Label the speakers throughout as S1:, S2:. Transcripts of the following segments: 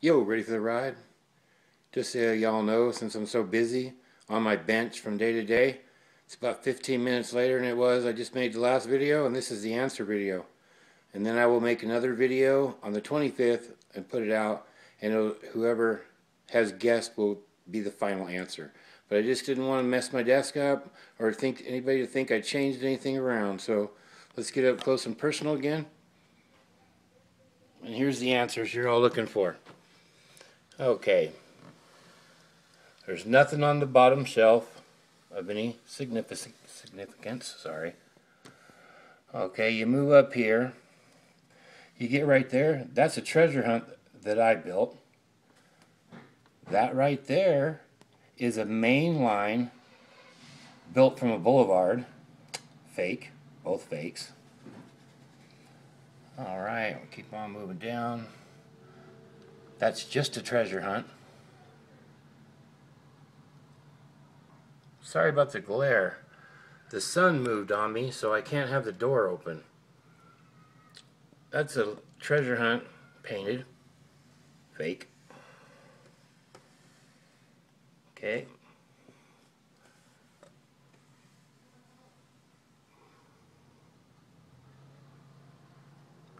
S1: Yo, ready for the ride? Just so y'all know, since I'm so busy on my bench from day to day, it's about 15 minutes later than it was I just made the last video, and this is the answer video. And then I will make another video on the 25th and put it out, and whoever has guessed will be the final answer. But I just didn't want to mess my desk up or think anybody to think I changed anything around. So let's get up close and personal again. And here's the answers you're all looking for. Okay. There's nothing on the bottom shelf of any significance. Sorry. Okay, you move up here. You get right there. That's a treasure hunt that I built. That right there is a main line built from a boulevard. Fake. Both fakes. All right, we'll keep on moving down. That's just a treasure hunt. Sorry about the glare. The sun moved on me, so I can't have the door open. That's a treasure hunt painted. Fake. Okay.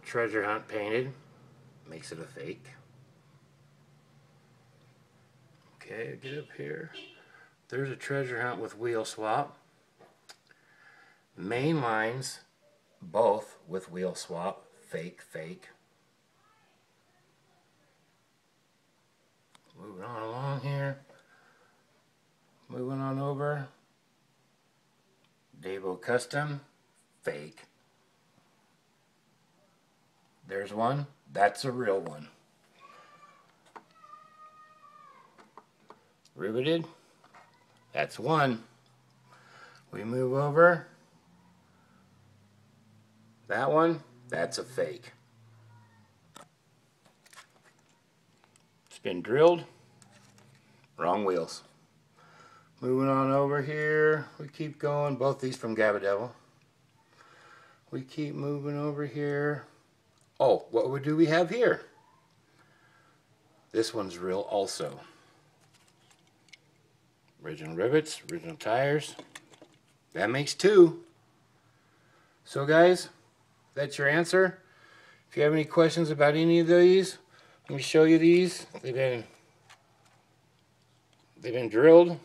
S1: Treasure hunt painted. Makes it a fake. Okay, get up here. There's a treasure hunt with wheel swap. Main lines, both with wheel swap. Fake, fake. Moving on along here. Moving on over. DaveO Custom, fake. There's one. That's a real one. Riveted. That's one. We move over. That one, that's a fake. It's been drilled. Wrong wheels. Moving on over here. We keep going. Both these from Gabba We keep moving over here. Oh, what do we have here? This one's real also. Original rivets, original tires. That makes two. So guys, that's your answer. If you have any questions about any of these, let me show you these. They've been they've been drilled.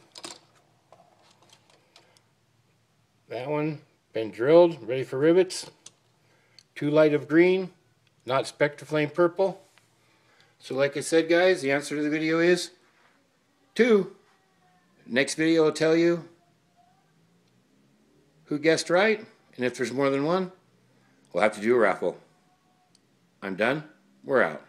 S1: That one been drilled, ready for rivets. Too light of green, not Spectraflame purple. So like I said guys, the answer to the video is two. Next video will tell you who guessed right, and if there's more than one, we'll have to do a raffle. I'm done. We're out.